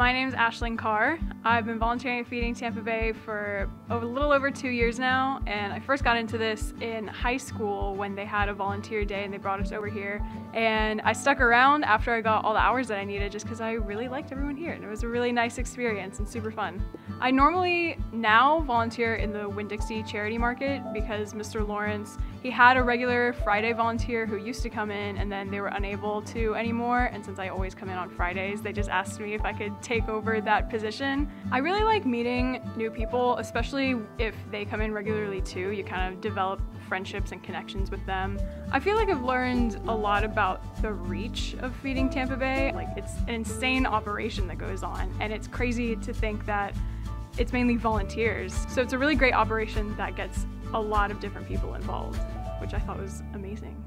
My name is Aisling Carr. I've been volunteering at Feeding Tampa Bay for a little over two years now, and I first got into this in high school when they had a volunteer day and they brought us over here. And I stuck around after I got all the hours that I needed just because I really liked everyone here, and it was a really nice experience and super fun. I normally now volunteer in the Winn-Dixie Charity Market because Mr. Lawrence, he had a regular Friday volunteer who used to come in and then they were unable to anymore, and since I always come in on Fridays, they just asked me if I could take over that position. I really like meeting new people, especially if they come in regularly too. You kind of develop friendships and connections with them. I feel like I've learned a lot about the reach of Feeding Tampa Bay. Like it's an insane operation that goes on and it's crazy to think that it's mainly volunteers. So it's a really great operation that gets a lot of different people involved, which I thought was amazing.